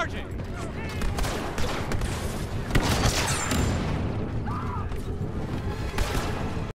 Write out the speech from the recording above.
Charging!